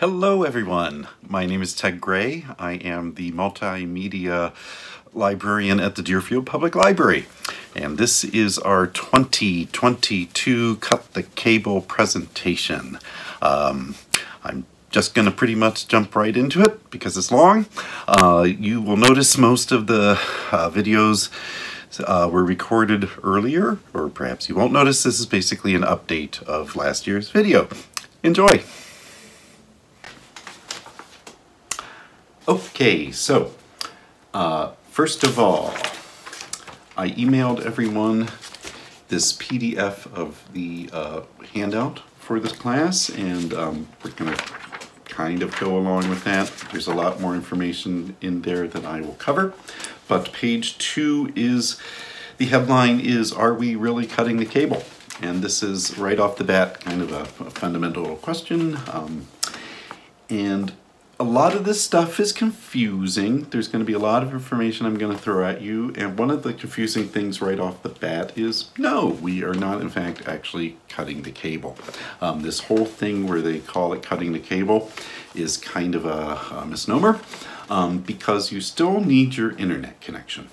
Hello everyone, my name is Ted Gray. I am the multimedia librarian at the Deerfield Public Library. And this is our 2022 Cut the Cable presentation. Um, I'm just going to pretty much jump right into it because it's long. Uh, you will notice most of the uh, videos uh, were recorded earlier, or perhaps you won't notice this is basically an update of last year's video. Enjoy! Okay, so uh, first of all, I emailed everyone this PDF of the uh, handout for this class, and um, we're going to kind of go along with that. There's a lot more information in there that I will cover, but page two is, the headline is, Are We Really Cutting the Cable? And this is right off the bat kind of a, a fundamental question. Um, and a lot of this stuff is confusing. There's going to be a lot of information I'm going to throw at you, and one of the confusing things right off the bat is no, we are not, in fact, actually cutting the cable. Um, this whole thing where they call it cutting the cable is kind of a, a misnomer um, because you still need your internet connection.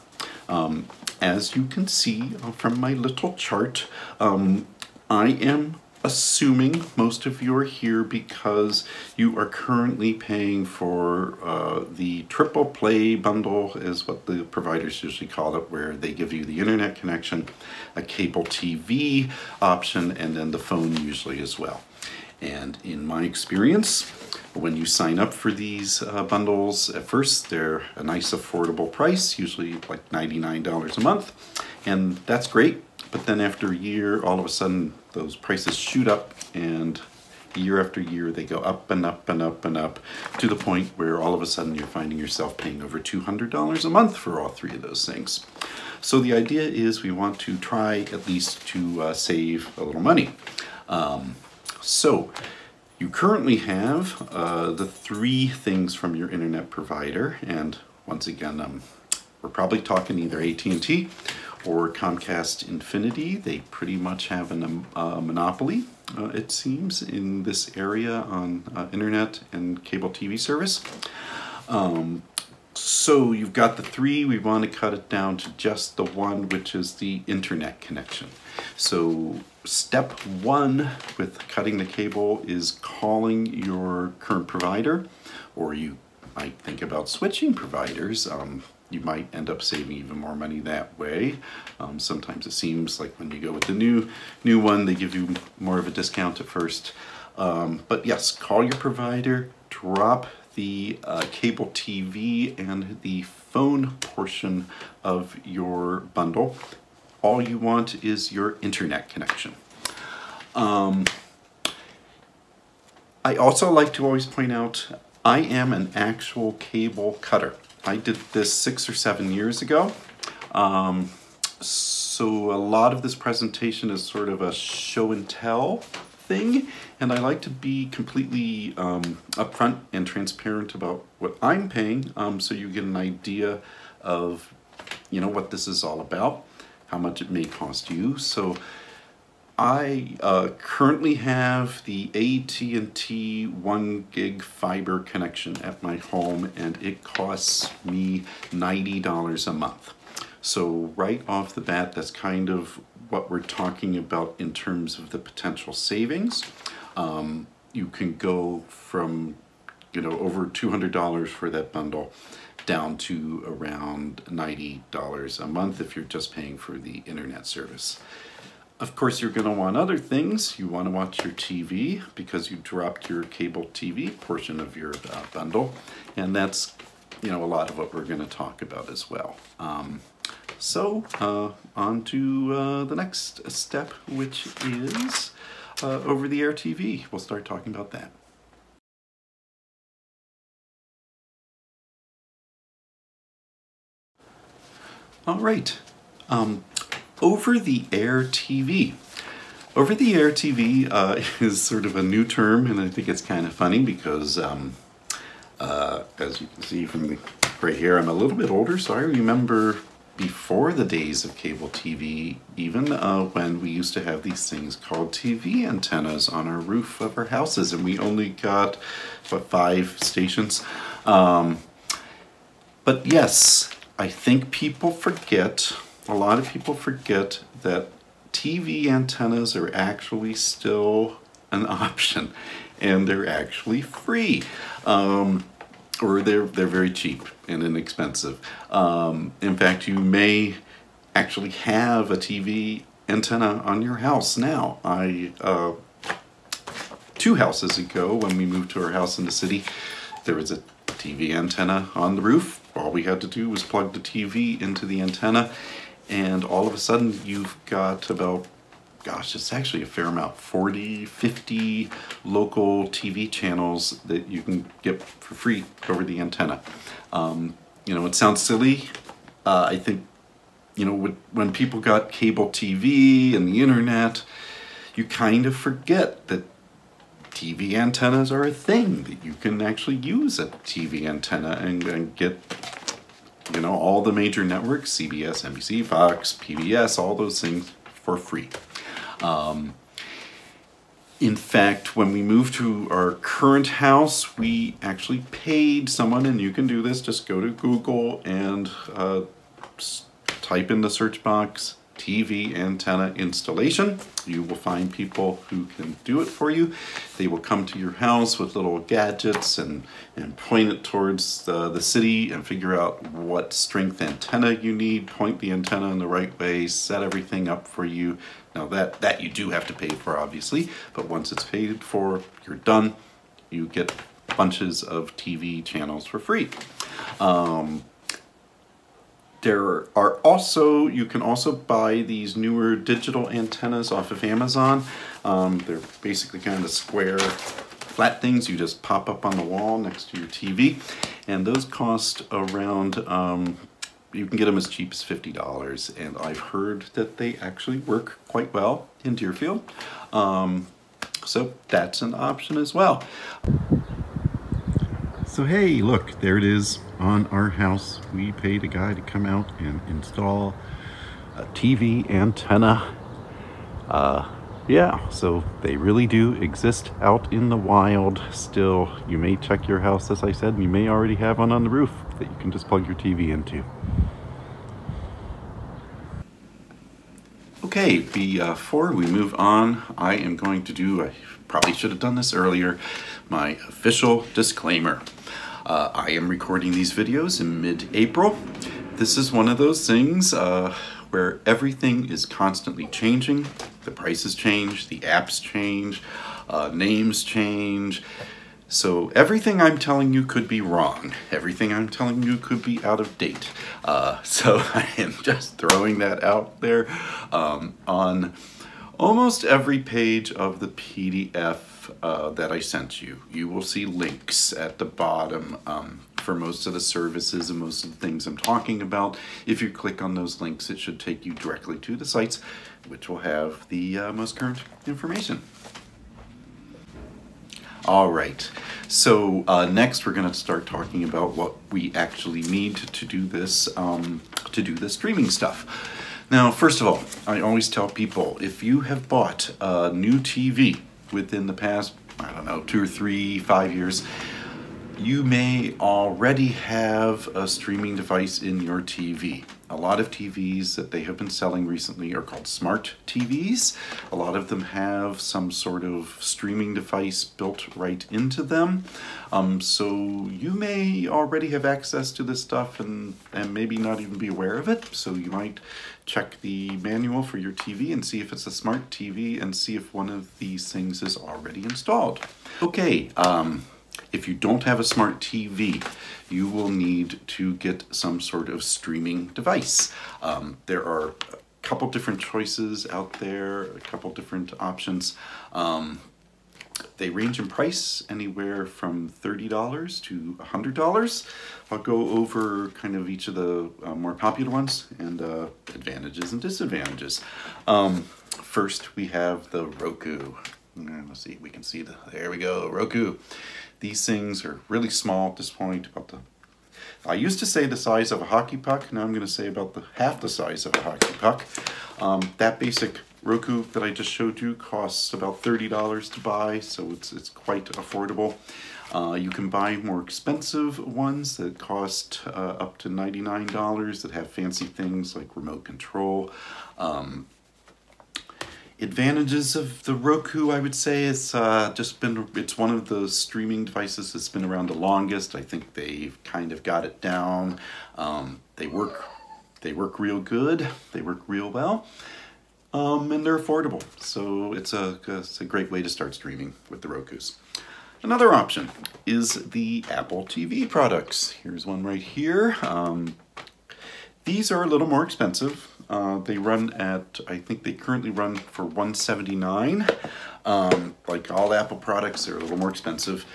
Um, as you can see from my little chart, um, I am assuming most of you are here because you are currently paying for uh, the triple play bundle is what the providers usually call it where they give you the internet connection a cable TV option and then the phone usually as well. And in my experience when you sign up for these uh, bundles at first they're a nice affordable price usually like $99 a month and that's great but then after a year all of a sudden those prices shoot up and year after year they go up and up and up and up to the point where all of a sudden you're finding yourself paying over $200 a month for all three of those things. So the idea is we want to try at least to uh, save a little money. Um, so you currently have uh, the three things from your internet provider and once again um, we're probably talking either AT&T or Comcast Xfinity. They pretty much have a uh, monopoly, uh, it seems, in this area on uh, internet and cable TV service. Um, so you've got the three, we want to cut it down to just the one, which is the internet connection. So step one with cutting the cable is calling your current provider, or you might think about switching providers. Um, you might end up saving even more money that way. Um, sometimes it seems like when you go with the new new one, they give you more of a discount at first. Um, but yes, call your provider, drop the uh, cable TV and the phone portion of your bundle. All you want is your internet connection. Um, I also like to always point out I am an actual cable cutter. I did this six or seven years ago. Um, so a lot of this presentation is sort of a show and tell thing, and I like to be completely um, upfront and transparent about what I'm paying, um, so you get an idea of, you know, what this is all about, how much it may cost you. So I uh, currently have the AT&T 1 gig fiber connection at my home and it costs me $90 a month. So right off the bat, that's kind of what we're talking about in terms of the potential savings. Um, you can go from, you know, over $200 for that bundle down to around $90 a month if you're just paying for the internet service. Of course, you're going to want other things. You want to watch your TV because you dropped your cable TV portion of your uh, bundle. And that's, you know, a lot of what we're going to talk about as well. Um, so, uh, on to uh, the next step, which is uh, over-the-air TV. We'll start talking about that. All right. Um, over-the-air TV. Over-the-air TV uh, is sort of a new term, and I think it's kind of funny because, um, uh, as you can see from the right here, I'm a little bit older, so I remember before the days of cable TV, even uh, when we used to have these things called TV antennas on our roof of our houses, and we only got, what, five stations? Um, but yes, I think people forget, a lot of people forget that TV antennas are actually still an option and they're actually free. Um, or they're, they're very cheap and inexpensive. Um, in fact, you may actually have a TV antenna on your house now. I, uh, two houses ago, when we moved to our house in the city, there was a TV antenna on the roof. All we had to do was plug the TV into the antenna and all of a sudden you've got about gosh, it's actually a fair amount 40, 50 local TV channels that you can get for free over the antenna. Um, you know, it sounds silly. Uh, I think, you know, when people got cable TV and the internet, you kind of forget that TV antennas are a thing, that you can actually use a TV antenna and, and get you know, all the major networks, CBS, NBC, Fox, PBS, all those things for free. Um, in fact, when we moved to our current house, we actually paid someone, and you can do this, just go to Google and uh, type in the search box TV antenna installation. You will find people who can do it for you. They will come to your house with little gadgets and, and point it towards the, the city and figure out what strength antenna you need, point the antenna in the right way, set everything up for you. Now that, that you do have to pay for obviously, but once it's paid for, you're done. You get bunches of TV channels for free. Um, there are also, you can also buy these newer digital antennas off of Amazon. Um, they're basically kind of square flat things you just pop up on the wall next to your TV. And those cost around, um, you can get them as cheap as $50. And I've heard that they actually work quite well in Deerfield. Um, so that's an option as well. So hey, look, there it is on our house. We paid a guy to come out and install a TV antenna. Uh, yeah, so they really do exist out in the wild still. You may check your house, as I said, and you may already have one on the roof that you can just plug your TV into. Okay, before we move on, I am going to do, I probably should have done this earlier, my official disclaimer. Uh, I am recording these videos in mid-April. This is one of those things uh, where everything is constantly changing. The prices change, the apps change, uh, names change. So everything I'm telling you could be wrong. Everything I'm telling you could be out of date. Uh, so I am just throwing that out there um, on almost every page of the PDF uh, that I sent you. You will see links at the bottom um, for most of the services and most of the things I'm talking about. If you click on those links, it should take you directly to the sites, which will have the uh, most current information. All right, so uh, next we're going to start talking about what we actually need to do this, um, to do the streaming stuff. Now, first of all, I always tell people, if you have bought a new TV, within the past, I don't know, two or three, five years, you may already have a streaming device in your TV. A lot of TVs that they have been selling recently are called smart TVs. A lot of them have some sort of streaming device built right into them. Um, so you may already have access to this stuff and, and maybe not even be aware of it. So you might check the manual for your TV and see if it's a smart TV and see if one of these things is already installed. Okay, um, if you don't have a smart TV, you will need to get some sort of streaming device. Um, there are a couple different choices out there, a couple different options. Um, they range in price anywhere from $30 to $100. I'll go over kind of each of the uh, more popular ones and uh, advantages and disadvantages. Um, first, we have the Roku. Let's see, we can see the, there we go, Roku. These things are really small at this point, about the I used to say the size of a hockey puck. Now I'm going to say about the half the size of a hockey puck. Um, that basic Roku that I just showed you costs about $30 to buy, so it's, it's quite affordable. Uh, you can buy more expensive ones that cost uh, up to $99 that have fancy things like remote control. Um, advantages of the Roku, I would say, it's uh, just been, it's one of the streaming devices that's been around the longest. I think they've kind of got it down. Um, they work, they work real good. They work real well. Um, and they're affordable. So it's a, it's a great way to start streaming with the Rokus. Another option is the Apple TV products. Here's one right here. Um, these are a little more expensive. Uh, they run at, I think they currently run for 179 um, Like all Apple products, they're a little more expensive.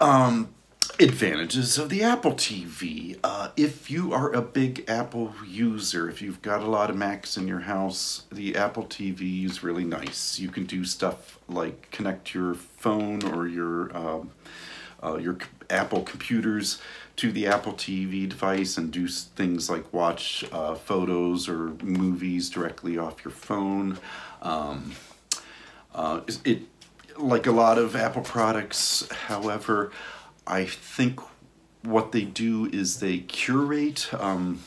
Um, Advantages of the Apple TV. Uh, if you are a big Apple user, if you've got a lot of Macs in your house, the Apple TV is really nice. You can do stuff like connect your phone or your um, uh, your Apple computers to the Apple TV device and do things like watch uh, photos or movies directly off your phone. Um, uh, it like a lot of Apple products, however. I think what they do is they curate um,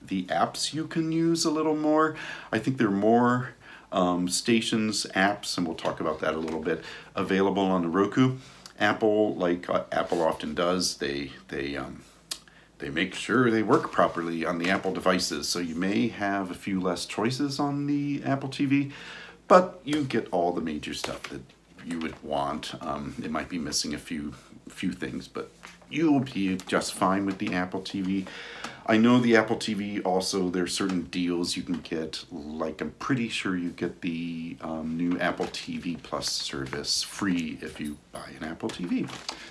the apps you can use a little more. I think there are more um, stations, apps, and we'll talk about that a little bit, available on the Roku. Apple, like uh, Apple often does, they they um, they make sure they work properly on the Apple devices. So you may have a few less choices on the Apple TV, but you get all the major stuff that you would want. Um, it might be missing a few few things, but you'll be just fine with the Apple TV. I know the Apple TV also, there's certain deals you can get, like I'm pretty sure you get the um, new Apple TV Plus service free if you buy an Apple TV.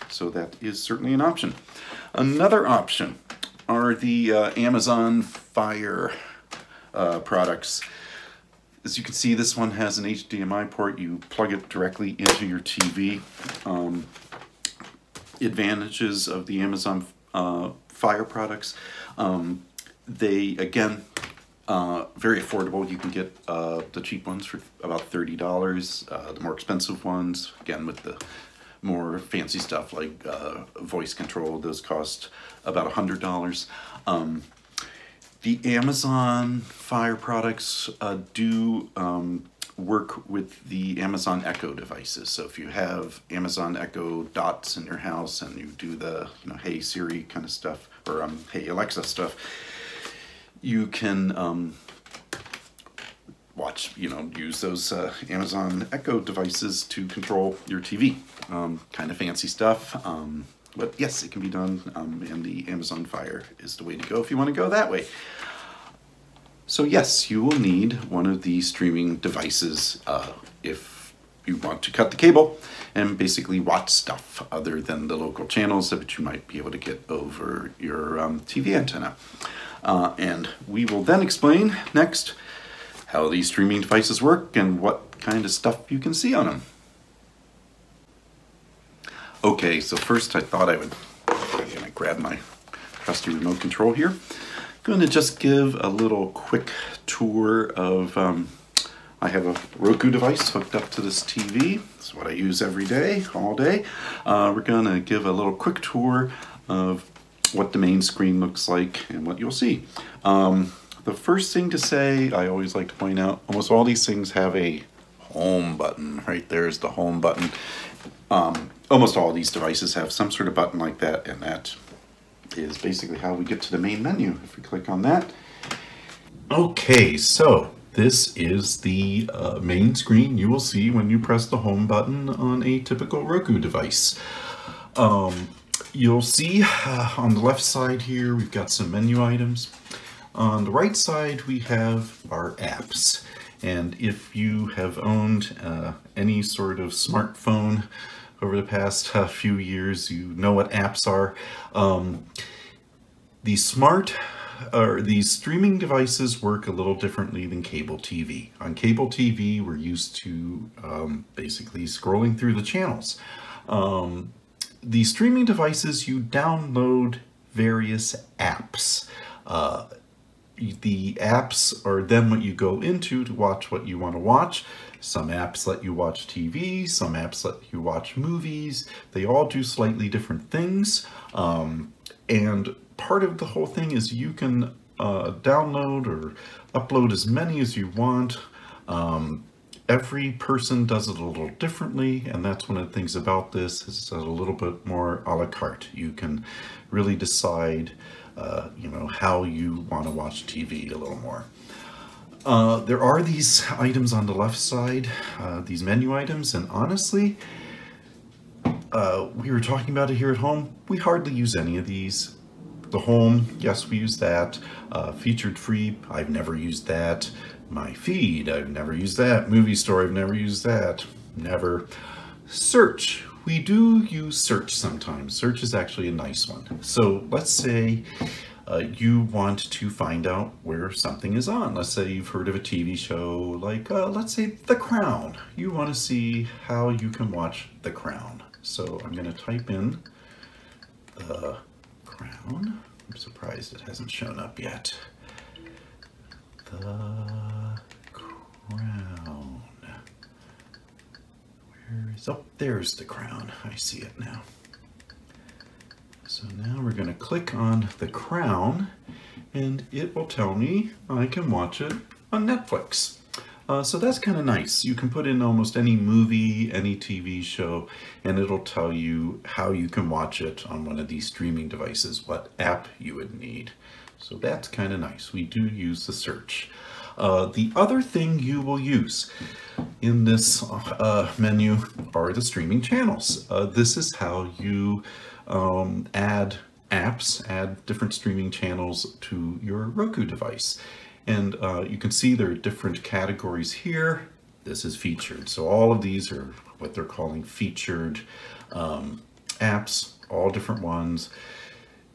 So that is certainly an option. Another option are the uh, Amazon Fire uh, products. As you can see, this one has an HDMI port. You plug it directly into your TV. Um, advantages of the Amazon uh, Fire products. Um, they, again, uh, very affordable. You can get uh, the cheap ones for about $30. Uh, the more expensive ones, again, with the more fancy stuff like uh, voice control, those cost about $100. Um, the Amazon Fire products uh, do um, work with the Amazon Echo devices. So if you have Amazon Echo dots in your house and you do the you know Hey Siri kind of stuff or um, Hey Alexa stuff, you can um, watch you know use those uh, Amazon Echo devices to control your TV. Um, kind of fancy stuff. Um, but yes, it can be done, um, and the Amazon Fire is the way to go if you want to go that way. So yes, you will need one of these streaming devices uh, if you want to cut the cable and basically watch stuff other than the local channels that you might be able to get over your um, TV antenna. Uh, and we will then explain next how these streaming devices work and what kind of stuff you can see on them. Okay, so first I thought I would I'm gonna grab my trusty remote control here I'm going to just give a little quick tour of, um, I have a Roku device hooked up to this TV. It's what I use every day, all day. Uh, we're to give a little quick tour of what the main screen looks like and what you'll see. Um, the first thing to say, I always like to point out, almost all these things have a home button. Right there's the home button. Um, almost all these devices have some sort of button like that, and that is basically how we get to the main menu. If we click on that. Okay, so this is the uh, main screen you will see when you press the home button on a typical Roku device. Um, you'll see uh, on the left side here, we've got some menu items. On the right side, we have our apps. And if you have owned uh, any sort of smartphone, over the past uh, few years. You know what apps are. Um, the smart or these streaming devices work a little differently than cable TV. On cable TV, we're used to um, basically scrolling through the channels. Um, the streaming devices, you download various apps. Uh, the apps are then what you go into to watch what you want to watch. Some apps let you watch TV, some apps let you watch movies. They all do slightly different things. Um, and part of the whole thing is you can uh, download or upload as many as you want. Um, every person does it a little differently, and that's one of the things about this is a little bit more a la carte. You can really decide, uh, you know, how you want to watch TV a little more. Uh, there are these items on the left side, uh, these menu items, and honestly, uh, we were talking about it here at home. We hardly use any of these. The home, yes, we use that. Uh, featured free, I've never used that. My feed, I've never used that. Movie store, I've never used that. Never. Search, we do use search sometimes. Search is actually a nice one. So let's say uh, you want to find out where something is on. Let's say you've heard of a TV show like, uh, let's say The Crown. You want to see how you can watch The Crown. So I'm going to type in The Crown. Surprised it hasn't shown up yet. The Crown. Where is, oh, there's The Crown. I see it now. So now we're going to click on The Crown and it will tell me I can watch it on Netflix. Uh, so that's kind of nice. You can put in almost any movie, any TV show, and it'll tell you how you can watch it on one of these streaming devices, what app you would need. So that's kind of nice. We do use the search. Uh, the other thing you will use in this uh, menu are the streaming channels. Uh, this is how you um, add apps, add different streaming channels to your Roku device. And uh, you can see there are different categories here. This is featured. So all of these are what they're calling featured um, apps, all different ones.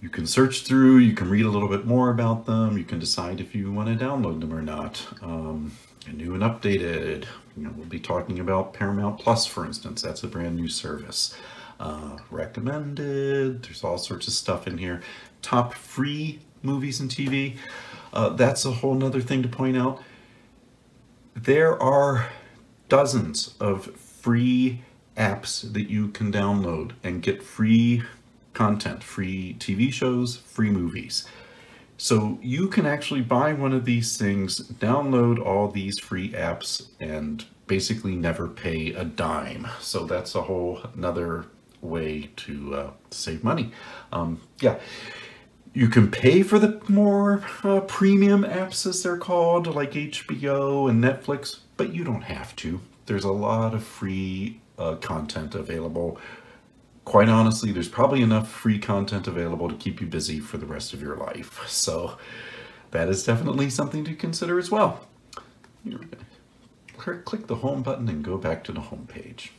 You can search through, you can read a little bit more about them, you can decide if you want to download them or not. Um, new and updated, you know, we'll be talking about Paramount Plus, for instance. That's a brand new service uh, recommended. There's all sorts of stuff in here. Top free movies and TV. Uh, that's a whole nother thing to point out. There are dozens of free apps that you can download and get free content, free TV shows, free movies. So you can actually buy one of these things, download all these free apps, and basically never pay a dime. So that's a whole another way to uh, save money. Um, yeah, you can pay for the more uh, premium apps as they're called, like HBO and Netflix, but you don't have to. There's a lot of free uh, content available. Quite honestly, there's probably enough free content available to keep you busy for the rest of your life. So that is definitely something to consider as well. Click the home button and go back to the home page.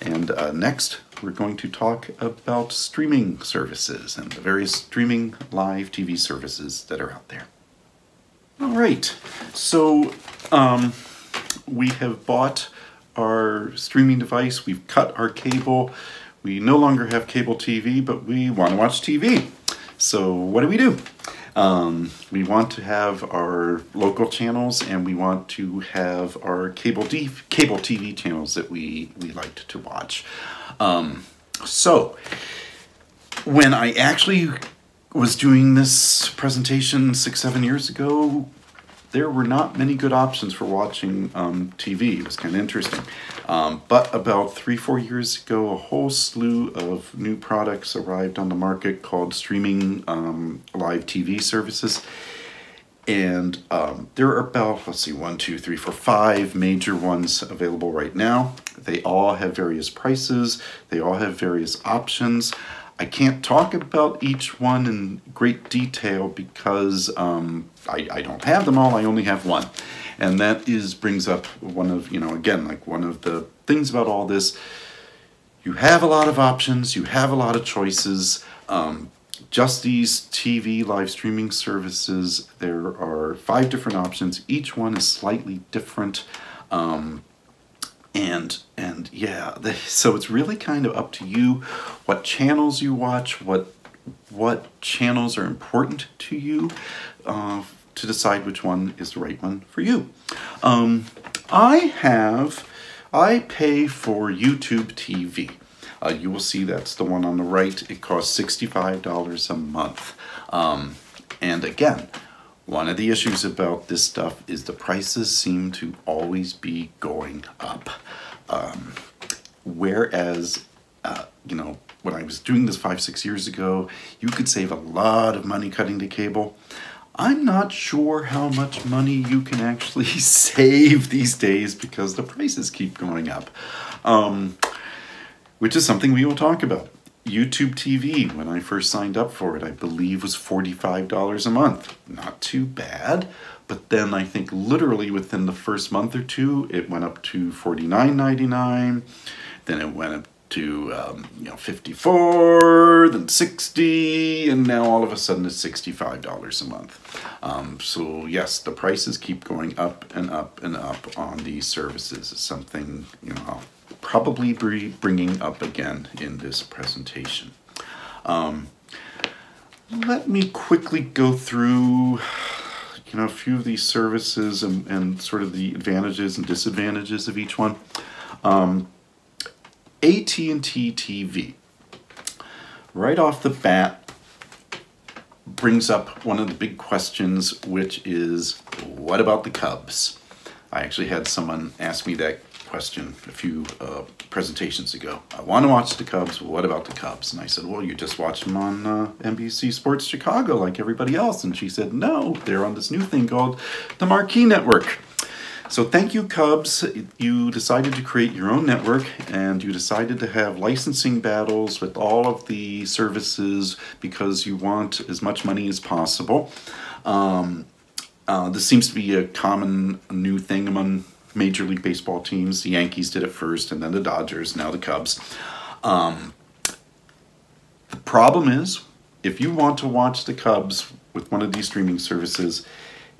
And uh, next, we're going to talk about streaming services and the various streaming live TV services that are out there. All right, so um, we have bought our streaming device, we've cut our cable, we no longer have cable TV, but we want to watch TV. So what do we do? Um, we want to have our local channels and we want to have our cable, cable TV channels that we, we liked to watch. Um, so, when I actually was doing this presentation six, seven years ago, there were not many good options for watching um, TV. It was kind of interesting. Um, but about three, four years ago, a whole slew of new products arrived on the market called streaming um, live TV services. And um, there are about, let's see, one, two, three, four, five major ones available right now. They all have various prices. They all have various options. I can't talk about each one in great detail because um, I, I don't have them all, I only have one. And that is brings up one of, you know, again, like one of the things about all this. You have a lot of options, you have a lot of choices. Um, just these TV live streaming services, there are five different options. Each one is slightly different. Um, and and yeah so it's really kind of up to you what channels you watch what what channels are important to you uh, to decide which one is the right one for you. Um, I have, I pay for YouTube TV. Uh, you will see that's the one on the right. It costs $65 a month. Um, and again, one of the issues about this stuff is the prices seem to always be going up. Um, whereas, uh, you know, when I was doing this five, six years ago, you could save a lot of money cutting the cable. I'm not sure how much money you can actually save these days because the prices keep going up. Um, which is something we will talk about. YouTube TV, when I first signed up for it, I believe was $45 a month. Not too bad, but then I think literally within the first month or two, it went up to $49.99, then it went up to um, you know 54 then 60 and now all of a sudden it's $65 a month. Um, so yes the prices keep going up and up and up on these services. It's something you know I'll probably be bringing up again in this presentation. Um, let me quickly go through you know a few of these services and, and sort of the advantages and disadvantages of each one. Um, AT&T TV, right off the bat, brings up one of the big questions, which is, what about the Cubs? I actually had someone ask me that question a few uh, presentations ago. I want to watch the Cubs. What about the Cubs? And I said, well, you just watch them on uh, NBC Sports Chicago like everybody else. And she said, no, they're on this new thing called the Marquee Network. So thank you, Cubs. You decided to create your own network and you decided to have licensing battles with all of the services because you want as much money as possible. Um, uh, this seems to be a common new thing among Major League Baseball teams. The Yankees did it first and then the Dodgers, now the Cubs. Um, the problem is, if you want to watch the Cubs with one of these streaming services,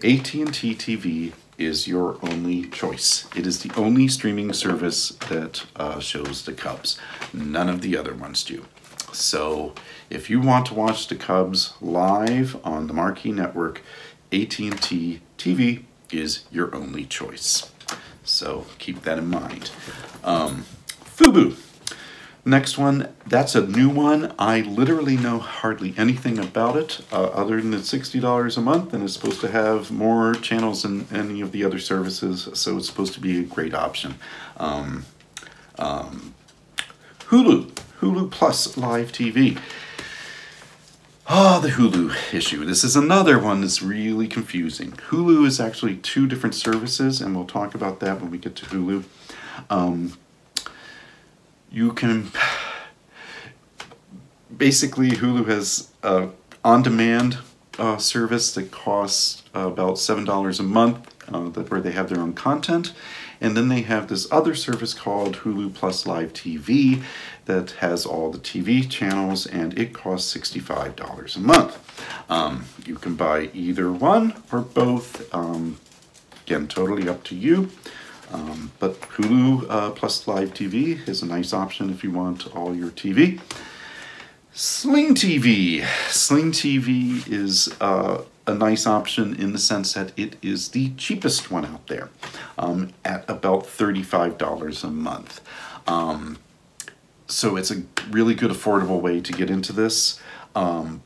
AT&T TV is your only choice. It is the only streaming service that uh, shows the Cubs. None of the other ones do. So if you want to watch the Cubs live on the Marquee Network, AT&T TV is your only choice. So keep that in mind. Um, Fubo. Next one, that's a new one. I literally know hardly anything about it uh, other than it's $60 a month and it's supposed to have more channels than any of the other services, so it's supposed to be a great option. Um, um, Hulu, Hulu Plus Live TV. Ah, oh, the Hulu issue. This is another one that's really confusing. Hulu is actually two different services, and we'll talk about that when we get to Hulu. Um, you can basically Hulu has a on-demand uh, service that costs about seven dollars a month, uh, that where they have their own content, and then they have this other service called Hulu Plus Live TV that has all the TV channels, and it costs sixty-five dollars a month. Um, you can buy either one or both. Um, again, totally up to you. Um, but Hulu uh, plus Live TV is a nice option if you want all your TV. Sling TV. Sling TV is uh, a nice option in the sense that it is the cheapest one out there um, at about $35 a month. Um, so it's a really good affordable way to get into this. Um,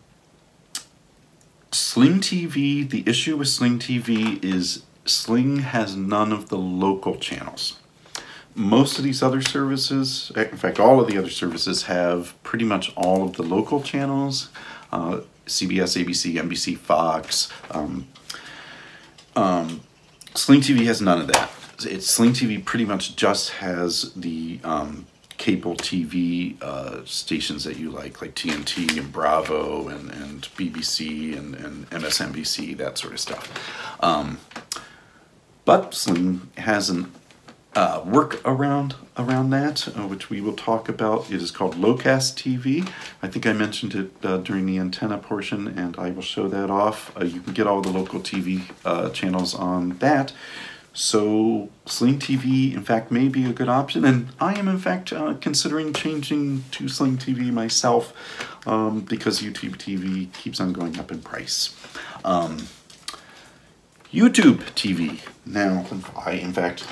Sling TV, the issue with Sling TV is Sling has none of the local channels. Most of these other services, in fact, all of the other services have pretty much all of the local channels. Uh, CBS, ABC, NBC, Fox. Um, um, Sling TV has none of that. It's, Sling TV pretty much just has the um, cable TV uh, stations that you like, like TNT and Bravo and, and BBC and, and MSNBC, that sort of stuff. Sling has an uh, work around around that, uh, which we will talk about. It is called Locast TV. I think I mentioned it uh, during the antenna portion, and I will show that off. Uh, you can get all the local TV uh, channels on that So Sling TV, in fact, may be a good option, and I am in fact uh, considering changing to Sling TV myself um, because YouTube TV keeps on going up in price. Um, YouTube TV. Now, I in fact,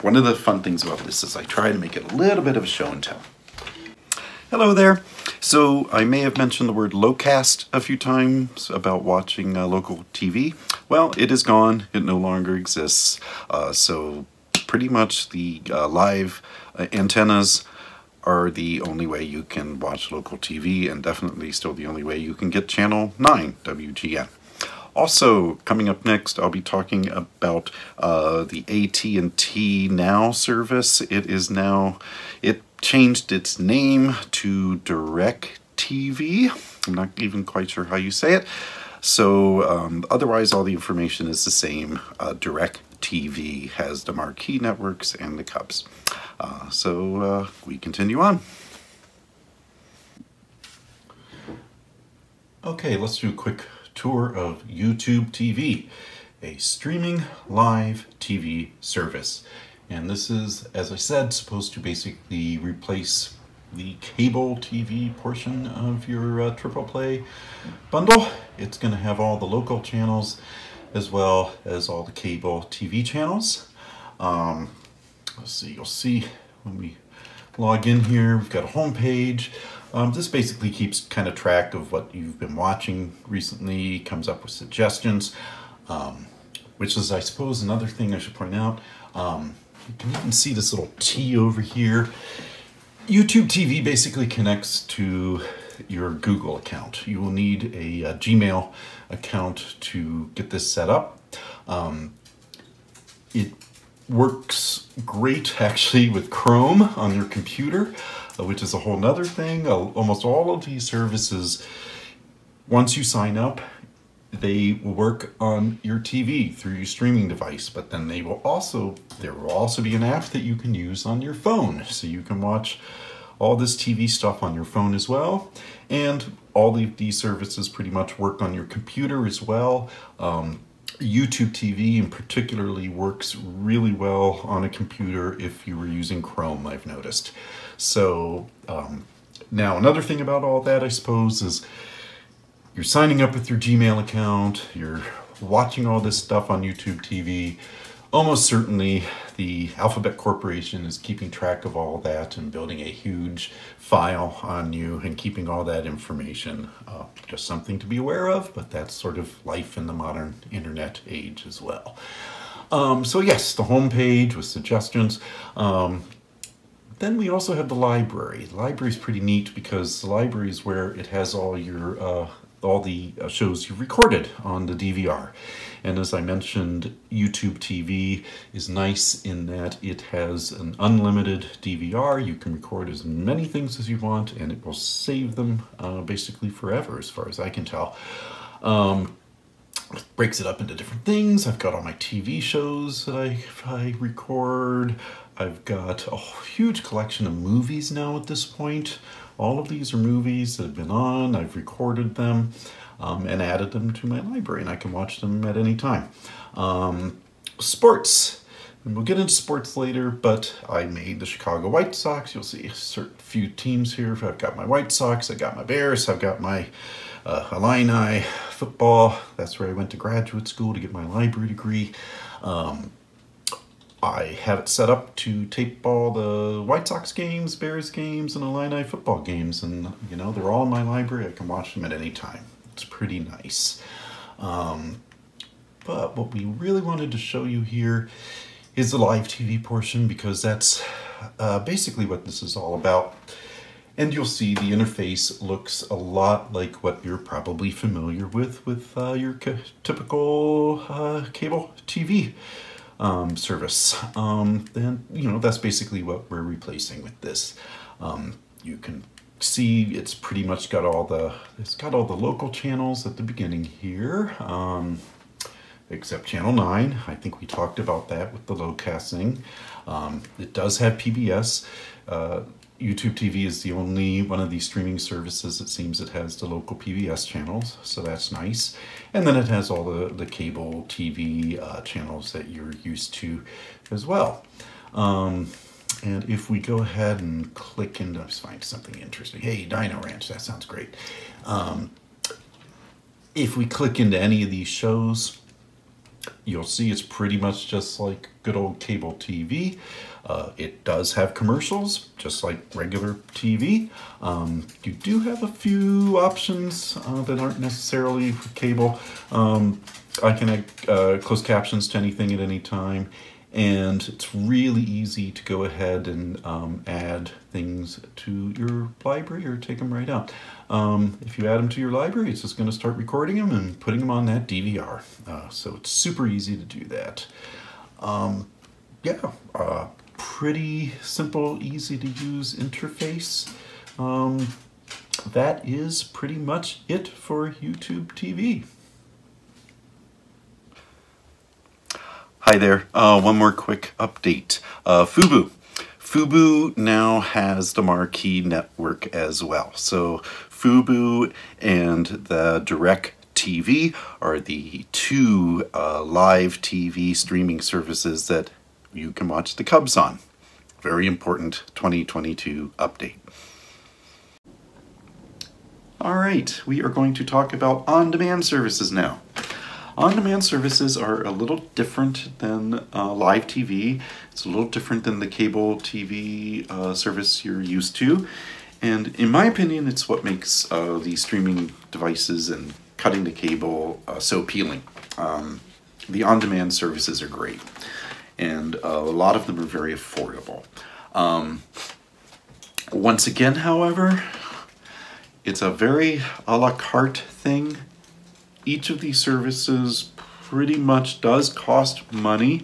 one of the fun things about this is I try to make it a little bit of a show and tell. Hello there. So I may have mentioned the word low locast a few times about watching uh, local TV. Well, it is gone. It no longer exists. Uh, so pretty much the uh, live uh, antennas are the only way you can watch local TV and definitely still the only way you can get channel 9 WGN. Also, coming up next, I'll be talking about uh, the AT&T Now service. It is now, it changed its name to Direct TV. I'm not even quite sure how you say it. So um, otherwise, all the information is the same. Uh, Direct TV has the marquee networks and the Cubs. Uh, so uh, we continue on. Okay, let's do a quick tour of YouTube TV, a streaming live TV service. And this is, as I said, supposed to basically replace the cable TV portion of your uh, triple play bundle. It's going to have all the local channels as well as all the cable TV channels. Um, let's see, you'll see when we log in here, we've got a home page. Um, this basically keeps kind of track of what you've been watching recently, comes up with suggestions, um, which is, I suppose, another thing I should point out. Um, you can even see this little T over here. YouTube TV basically connects to your Google account. You will need a, a Gmail account to get this set up. Um, it works great actually with Chrome on your computer. Uh, which is a whole nother thing. Uh, almost all of these services, once you sign up, they work on your TV through your streaming device, but then they will also, there will also be an app that you can use on your phone. So you can watch all this TV stuff on your phone as well. And all of these services pretty much work on your computer as well. Um, YouTube TV in particularly works really well on a computer if you were using Chrome, I've noticed. So um, now another thing about all that, I suppose, is you're signing up with your Gmail account, you're watching all this stuff on YouTube TV. Almost certainly the Alphabet Corporation is keeping track of all that and building a huge file on you and keeping all that information. Uh, just something to be aware of, but that's sort of life in the modern internet age as well. Um, so yes, the home page with suggestions. Um, then we also have the library. The library is pretty neat because the library is where it has all your uh, all the uh, shows you've recorded on the DVR. And as I mentioned, YouTube TV is nice in that it has an unlimited DVR. You can record as many things as you want and it will save them uh, basically forever as far as I can tell. Um, breaks it up into different things. I've got all my TV shows that I, I record. I've got a huge collection of movies now at this point. All of these are movies that have been on. I've recorded them um, and added them to my library, and I can watch them at any time. Um, sports. And we'll get into sports later, but I made the Chicago White Sox. You'll see a few teams here. I've got my White Sox, I've got my Bears, I've got my uh, Illini football. That's where I went to graduate school to get my library degree. Um, I have it set up to tape all the White Sox games, Bears games, and Illini football games. And, you know, they're all in my library. I can watch them at any time. It's pretty nice. Um, but what we really wanted to show you here is the live TV portion because that's uh, basically what this is all about. And you'll see the interface looks a lot like what you're probably familiar with with uh, your typical uh, cable TV um, service. Um, and, you know, that's basically what we're replacing with this. Um, you can see it's pretty much got all the, it's got all the local channels at the beginning here, um, except channel 9. I think we talked about that with the low casting. Um, it does have PBS. Uh, YouTube TV is the only one of these streaming services it seems it has the local PBS channels, so that's nice. And then it has all the, the cable TV uh, channels that you're used to as well. Um, and if we go ahead and click into, let's find something interesting. Hey, Dino Ranch, that sounds great. Um, if we click into any of these shows, you'll see it's pretty much just like good old cable TV. Uh, it does have commercials, just like regular TV. Um, you do have a few options uh, that aren't necessarily cable. Um, I can add uh, closed captions to anything at any time and it's really easy to go ahead and um, add things to your library or take them right out. Um, if you add them to your library, it's just going to start recording them and putting them on that DVR. Uh, so it's super easy to do that. Um, yeah, uh, pretty simple, easy to use interface. Um, that is pretty much it for YouTube TV. Hi there. Uh, one more quick update. Uh, Fubo. Fubo now has the Marquee network as well. So Fubo and the Direct TV are the two uh, live TV streaming services that you can watch the Cubs on. Very important 2022 update. All right, we are going to talk about on-demand services now. On-demand services are a little different than uh, live TV. It's a little different than the cable TV uh, service you're used to. And in my opinion, it's what makes uh, these streaming devices and cutting the cable uh, so appealing. Um, the on-demand services are great. And uh, a lot of them are very affordable. Um, once again, however, it's a very a la carte thing each of these services pretty much does cost money.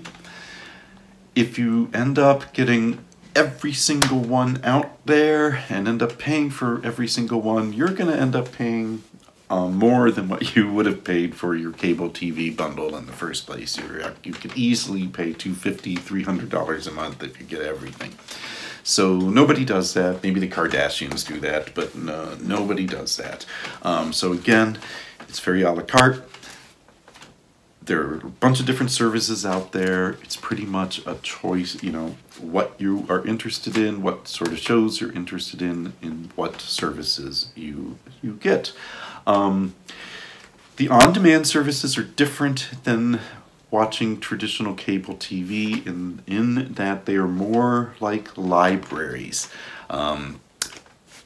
If you end up getting every single one out there and end up paying for every single one, you're going to end up paying um, more than what you would have paid for your cable TV bundle in the first place. You're, you could easily pay $250, $300 a month if you get everything. So nobody does that. Maybe the Kardashians do that, but no, nobody does that. Um, so again, it's very a la carte. There are a bunch of different services out there. It's pretty much a choice, you know, what you are interested in, what sort of shows you're interested in, in what services you you get. Um, the on-demand services are different than watching traditional cable TV in, in that they are more like libraries. Um,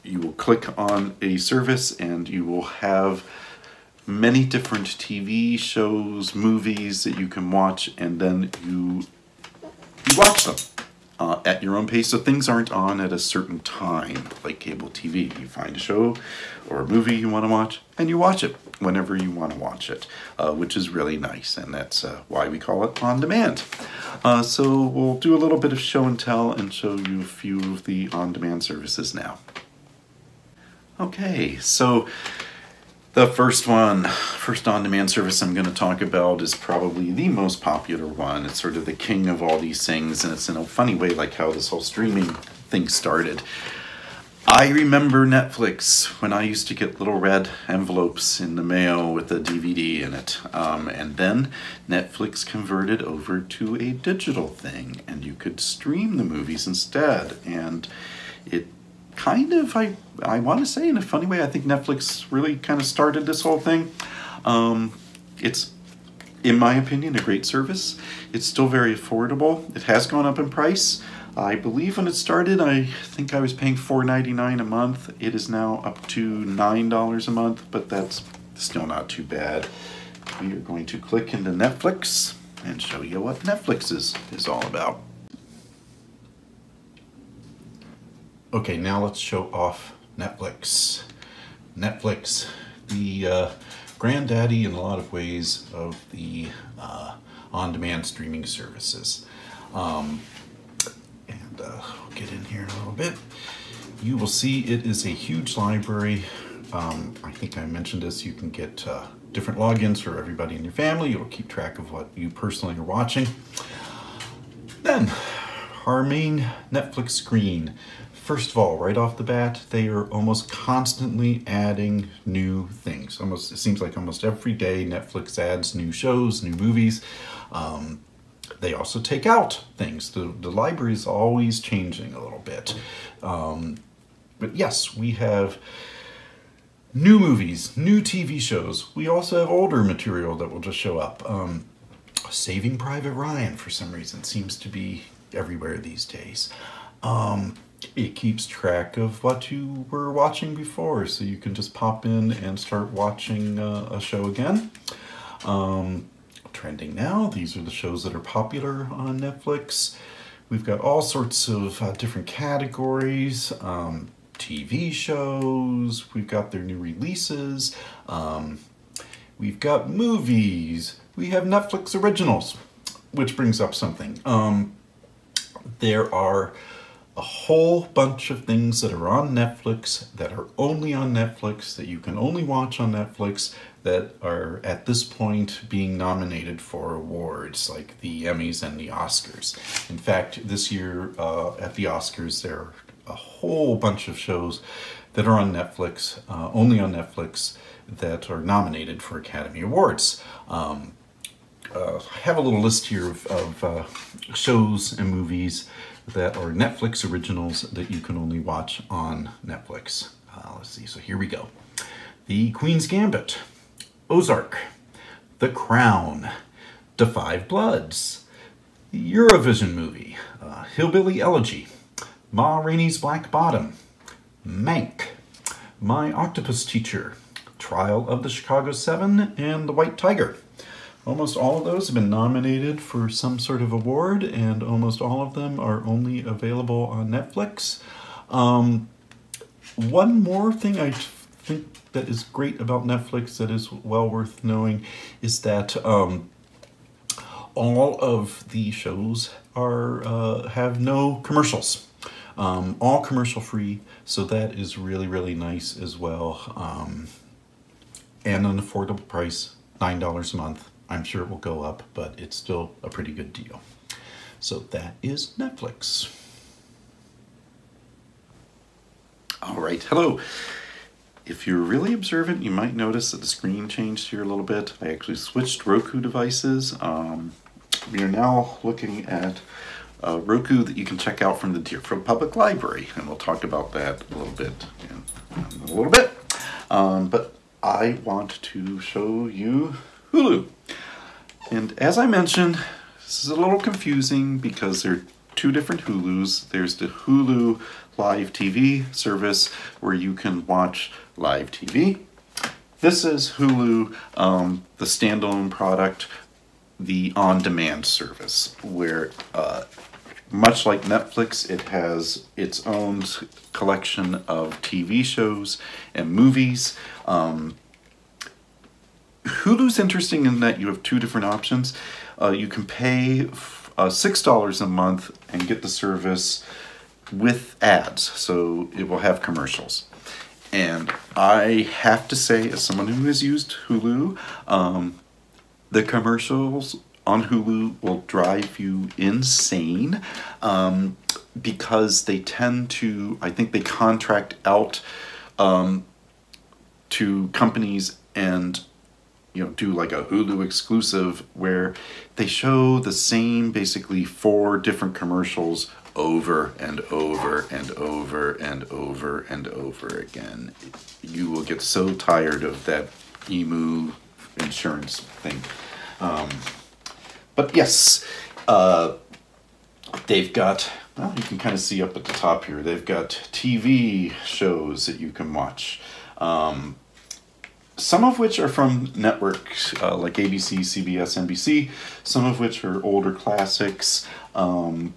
you will click on a service and you will have many different TV shows, movies that you can watch, and then you you watch them uh, at your own pace. So things aren't on at a certain time like cable TV. You find a show or a movie you want to watch, and you watch it whenever you want to watch it, uh, which is really nice, and that's uh, why we call it on demand. Uh, so we'll do a little bit of show and tell and show you a few of the on demand services now. Okay, so the first one, first on-demand service I'm going to talk about is probably the most popular one. It's sort of the king of all these things, and it's in a funny way like how this whole streaming thing started. I remember Netflix when I used to get little red envelopes in the mail with a DVD in it. Um, and then Netflix converted over to a digital thing, and you could stream the movies instead. And it kind of, I, I want to say in a funny way, I think Netflix really kind of started this whole thing. Um, it's, in my opinion, a great service. It's still very affordable. It has gone up in price. I believe when it started, I think I was paying $4.99 a month. It is now up to $9 a month, but that's still not too bad. We are going to click into Netflix and show you what Netflix is, is all about. Okay, now let's show off Netflix. Netflix, the uh, granddaddy in a lot of ways of the uh, on-demand streaming services. Um, and uh, will get in here in a little bit. You will see it is a huge library. Um, I think I mentioned this, you can get uh, different logins for everybody in your family. It'll keep track of what you personally are watching. Then, our main Netflix screen first of all, right off the bat, they are almost constantly adding new things. Almost, it seems like almost every day Netflix adds new shows, new movies. Um, they also take out things. The, the library is always changing a little bit. Um, but yes, we have new movies, new TV shows. We also have older material that will just show up. Um, Saving Private Ryan, for some reason, seems to be everywhere these days. Um, it keeps track of what you were watching before, so you can just pop in and start watching uh, a show again. Um, trending now, these are the shows that are popular on Netflix. We've got all sorts of uh, different categories. Um, TV shows, we've got their new releases, um, we've got movies, we have Netflix originals, which brings up something. Um, there are a whole bunch of things that are on Netflix that are only on Netflix, that you can only watch on Netflix, that are at this point being nominated for awards like the Emmys and the Oscars. In fact, this year uh, at the Oscars, there are a whole bunch of shows that are on Netflix, uh, only on Netflix, that are nominated for Academy Awards. Um, uh, I have a little list here of, of uh, shows and movies that are Netflix originals that you can only watch on Netflix. Uh, let's see, so here we go. The Queen's Gambit, Ozark, The Crown, The Five Bloods, Eurovision movie, uh, Hillbilly Elegy, Ma Rainey's Black Bottom, Mank, My Octopus Teacher, Trial of the Chicago Seven, and The White Tiger. Almost all of those have been nominated for some sort of award, and almost all of them are only available on Netflix. Um, one more thing I think that is great about Netflix that is well worth knowing is that um, all of the shows are uh, have no commercials. Um, all commercial free, so that is really, really nice as well. Um, and an affordable price, $9 a month. I'm sure it will go up, but it's still a pretty good deal. So that is Netflix. All right, hello. If you're really observant, you might notice that the screen changed here a little bit. I actually switched Roku devices. Um, we are now looking at uh, Roku that you can check out from the Deerfield Public Library, and we'll talk about that a little bit in, in a little bit. Um, but I want to show you Hulu. And as I mentioned, this is a little confusing because there are two different Hulus. There's the Hulu Live TV service where you can watch live TV. This is Hulu, um, the standalone product, the on-demand service, where uh, much like Netflix, it has its own collection of TV shows and movies. Um, Hulu's interesting in that you have two different options. Uh, you can pay uh, $6 a month and get the service with ads, so it will have commercials. And I have to say, as someone who has used Hulu, um, the commercials on Hulu will drive you insane um, because they tend to, I think they contract out um, to companies and you know do like a Hulu exclusive where they show the same basically four different commercials over and over and over and over and over again. You will get so tired of that emu insurance thing. Um, but yes, uh, they've got, well, you can kind of see up at the top here, they've got TV shows that you can watch. Um, some of which are from networks uh, like ABC, CBS, NBC, some of which are older classics. Um,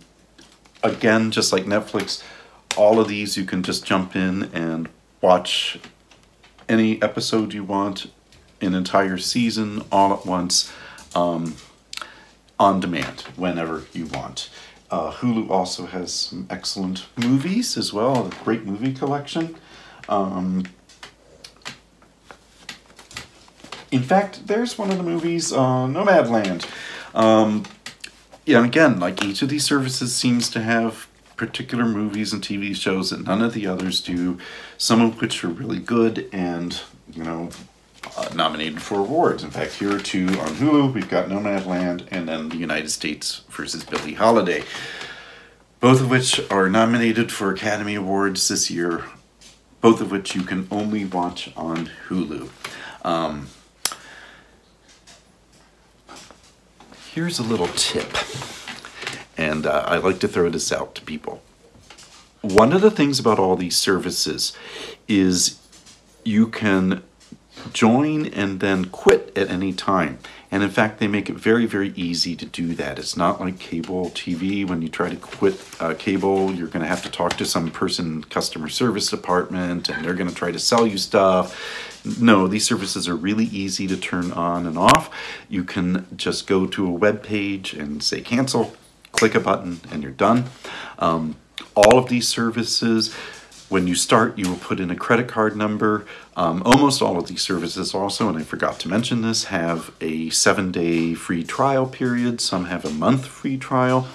again, just like Netflix, all of these you can just jump in and watch any episode you want, an entire season all at once, um, on demand, whenever you want. Uh, Hulu also has some excellent movies as well, a great movie collection. Um, in fact, there's one of the movies, uh, Nomadland. Um, yeah, and again, like each of these services seems to have particular movies and TV shows that none of the others do, some of which are really good and, you know, uh, nominated for awards. In fact, here are two on Hulu. We've got Nomadland and then The United States versus Billie Holiday, both of which are nominated for Academy Awards this year, both of which you can only watch on Hulu. Um, here's a little tip, and uh, I like to throw this out to people. One of the things about all these services is you can join and then quit at any time. And in fact, they make it very, very easy to do that. It's not like cable TV. When you try to quit uh, cable, you're going to have to talk to some person customer service department and they're going to try to sell you stuff. No, these services are really easy to turn on and off. You can just go to a web page and say cancel, click a button, and you're done. Um, all of these services when you start, you will put in a credit card number. Um, almost all of these services also, and I forgot to mention this, have a seven day free trial period. Some have a month free trial.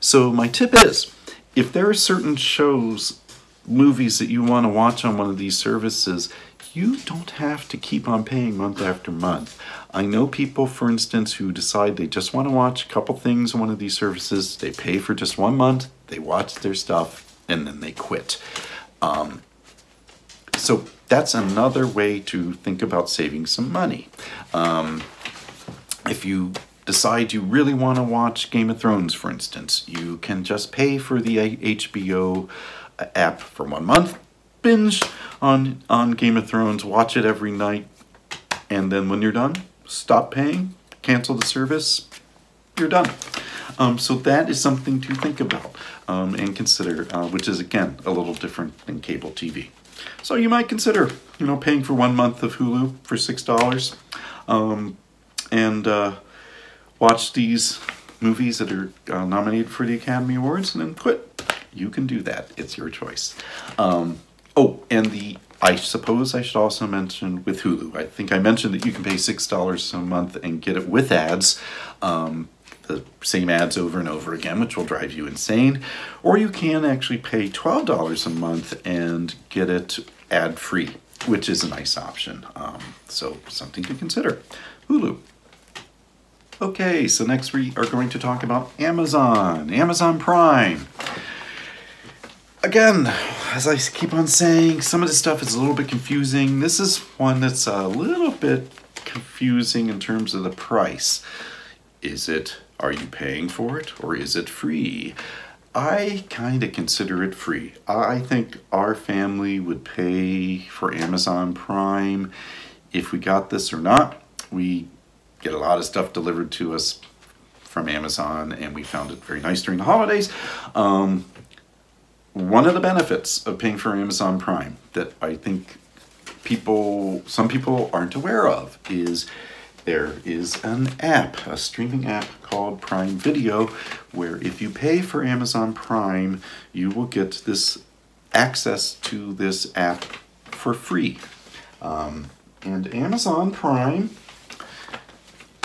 So my tip is, if there are certain shows, movies that you want to watch on one of these services, you don't have to keep on paying month after month. I know people, for instance, who decide they just want to watch a couple things on one of these services. They pay for just one month, they watch their stuff, and then they quit. Um, so that's another way to think about saving some money. Um, if you decide you really want to watch Game of Thrones, for instance, you can just pay for the HBO app for one month, binge on, on Game of Thrones, watch it every night, and then when you're done, stop paying, cancel the service, you're done. Um, so that is something to think about um, and consider, uh, which is again a little different than cable TV. So you might consider, you know, paying for one month of Hulu for six dollars, um, and uh, watch these movies that are uh, nominated for the Academy Awards, and then quit. You can do that. It's your choice. Oh, and the I suppose I should also mention with Hulu. I think I mentioned that you can pay six dollars a month and get it with ads. Um, the same ads over and over again, which will drive you insane. Or you can actually pay $12 a month and get it ad free, which is a nice option. Um, so, something to consider. Hulu. Okay, so next we are going to talk about Amazon, Amazon Prime. Again, as I keep on saying, some of this stuff is a little bit confusing. This is one that's a little bit confusing in terms of the price. Is it are you paying for it or is it free? I kind of consider it free. I think our family would pay for Amazon Prime if we got this or not. We get a lot of stuff delivered to us from Amazon and we found it very nice during the holidays. Um, one of the benefits of paying for Amazon Prime that I think people, some people aren't aware of is there is an app, a streaming app called Prime Video, where if you pay for Amazon Prime, you will get this access to this app for free. Um, and Amazon Prime,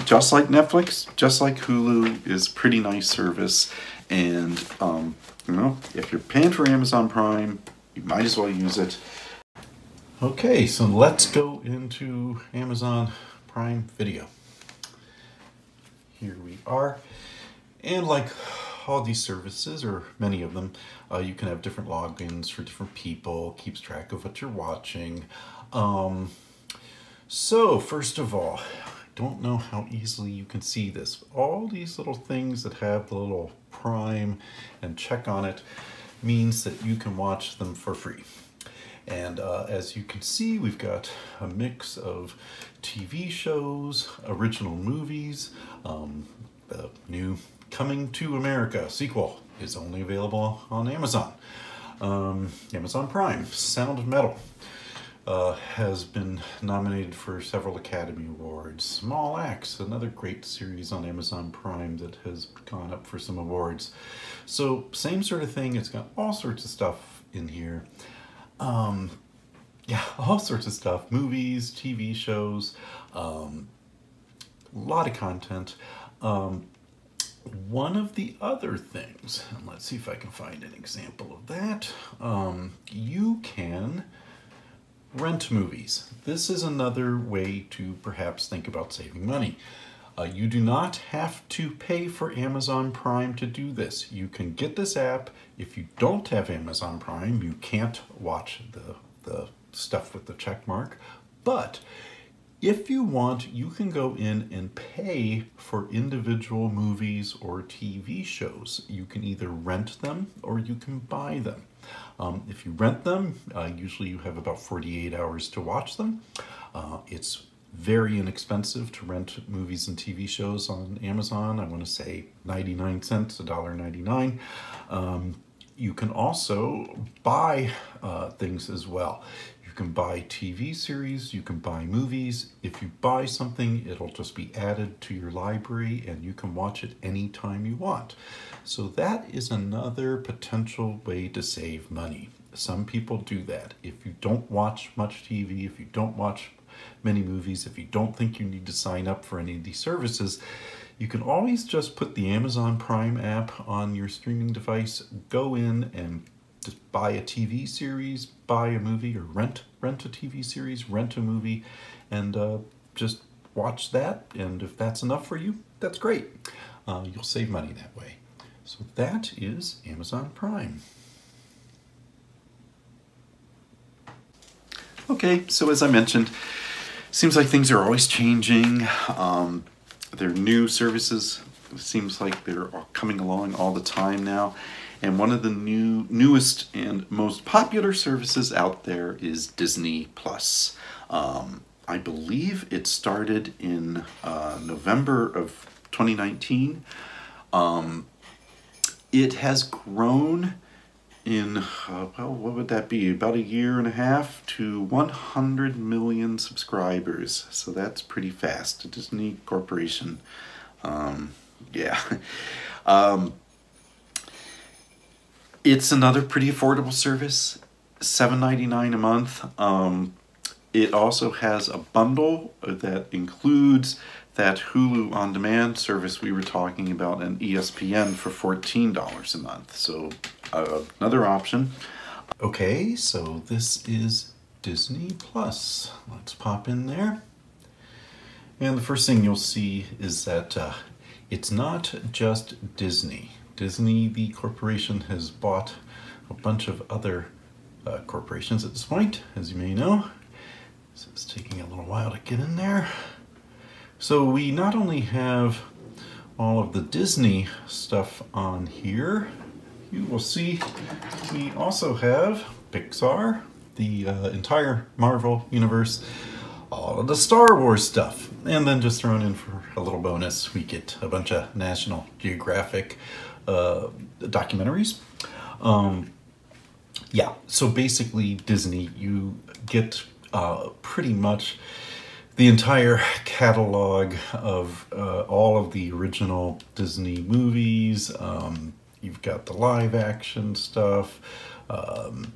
just like Netflix, just like Hulu, is pretty nice service. And um, you know, if you're paying for Amazon Prime, you might as well use it. Okay, so let's go into Amazon Prime Video. Here we are. And like all these services, or many of them, uh, you can have different logins for different people, keeps track of what you're watching. Um, so first of all, I don't know how easily you can see this. All these little things that have the little prime and check on it means that you can watch them for free. And uh, as you can see, we've got a mix of TV shows, original movies, um, the new Coming to America sequel is only available on Amazon. Um, Amazon Prime, Sound of Metal, uh, has been nominated for several Academy Awards. Small Axe, another great series on Amazon Prime that has gone up for some awards. So same sort of thing, it's got all sorts of stuff in here. Um, yeah, all sorts of stuff. Movies, TV shows, um, a lot of content. Um, one of the other things, and let's see if I can find an example of that, um, you can rent movies. This is another way to perhaps think about saving money. Uh, you do not have to pay for Amazon Prime to do this. You can get this app. If you don't have Amazon Prime, you can't watch the, the stuff with the check mark. But if you want, you can go in and pay for individual movies or TV shows. You can either rent them or you can buy them. Um, if you rent them, uh, usually you have about 48 hours to watch them. Uh, it's very inexpensive to rent movies and TV shows on Amazon. I want to say 99 cents, $1.99. Um, you can also buy uh, things as well. You can buy TV series, you can buy movies. If you buy something, it'll just be added to your library and you can watch it anytime you want. So that is another potential way to save money. Some people do that. If you don't watch much TV, if you don't watch many movies, if you don't think you need to sign up for any of these services, you can always just put the Amazon Prime app on your streaming device, go in and just buy a TV series, buy a movie, or rent rent a TV series, rent a movie, and uh, just watch that. And if that's enough for you, that's great. Uh, you'll save money that way. So that is Amazon Prime. Okay, so as I mentioned, seems like things are always changing. Um, there are new services. It seems like they're coming along all the time now. And one of the new newest and most popular services out there is Disney Plus. Um, I believe it started in uh, November of 2019. Um, it has grown in, uh, well, what would that be? About a year and a half to 100 million subscribers. So that's pretty fast. Disney Corporation. Um, yeah. um, it's another pretty affordable service. $7.99 a month. Um, it also has a bundle that includes that Hulu on demand service we were talking about and ESPN for $14 a month. So uh, another option. Okay, so this is Disney Plus. Let's pop in there. And the first thing you'll see is that uh, it's not just Disney. Disney, the corporation, has bought a bunch of other uh, corporations at this point, as you may know. So it's taking a little while to get in there. So we not only have all of the Disney stuff on here, you will see we also have Pixar, the uh, entire Marvel universe, all of the Star Wars stuff. And then just thrown in for a little bonus, we get a bunch of National Geographic uh, documentaries. Um, yeah, so basically Disney, you get uh, pretty much the entire catalog of uh, all of the original Disney movies. Um, you've got the live action stuff. Um,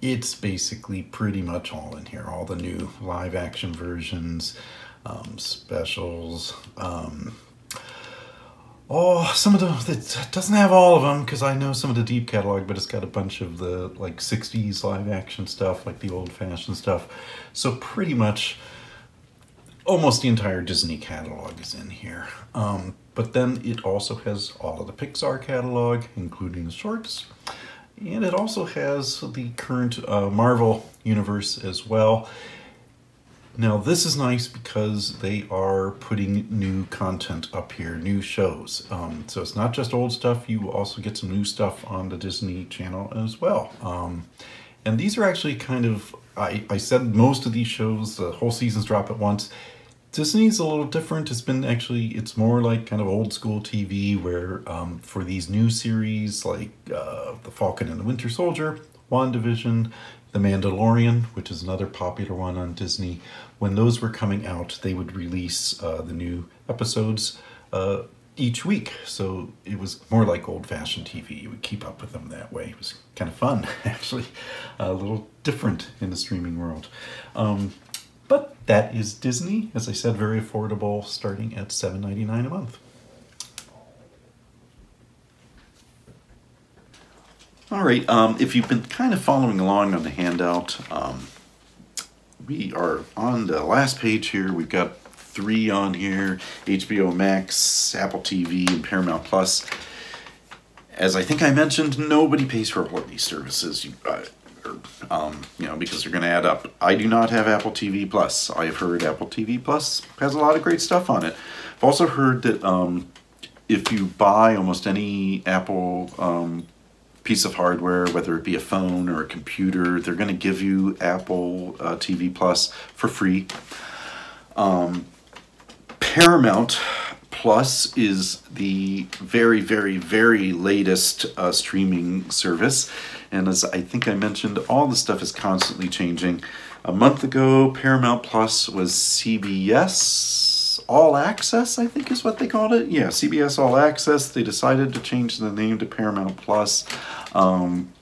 it's basically pretty much all in here. All the new live action versions, um, specials. Um, oh, some of the, it doesn't have all of them because I know some of the deep catalog, but it's got a bunch of the like 60s live action stuff, like the old fashioned stuff. So pretty much almost the entire Disney catalog is in here. Um, but then it also has all of the Pixar catalog, including the shorts. And it also has the current uh, Marvel universe as well. Now this is nice because they are putting new content up here, new shows. Um, so it's not just old stuff, you also get some new stuff on the Disney Channel as well. Um, and these are actually kind of, I, I said most of these shows, the whole seasons drop at once. Disney's a little different. It's been actually, it's more like kind of old school TV where um, for these new series like uh, The Falcon and the Winter Soldier, WandaVision, The Mandalorian, which is another popular one on Disney, when those were coming out, they would release uh, the new episodes uh, each week. So it was more like old fashioned TV. You would keep up with them that way. It was kind of fun, actually, a little different in the streaming world. Um, but that is Disney. As I said, very affordable, starting at $7.99 a month. All right, um, if you've been kind of following along on the handout, um, we are on the last page here. We've got three on here HBO Max, Apple TV, and Paramount Plus. As I think I mentioned, nobody pays for all of these services. You, uh, or, um, you know, because they're going to add up. I do not have Apple TV Plus. I've heard Apple TV Plus has a lot of great stuff on it. I've also heard that um, if you buy almost any Apple um, piece of hardware, whether it be a phone or a computer, they're going to give you Apple uh, TV Plus for free. Um, Paramount Plus is the very, very, very latest uh, streaming service. And as I think I mentioned, all the stuff is constantly changing. A month ago, Paramount Plus was CBS All Access, I think is what they called it. Yeah, CBS All Access. They decided to change the name to Paramount Plus. Um,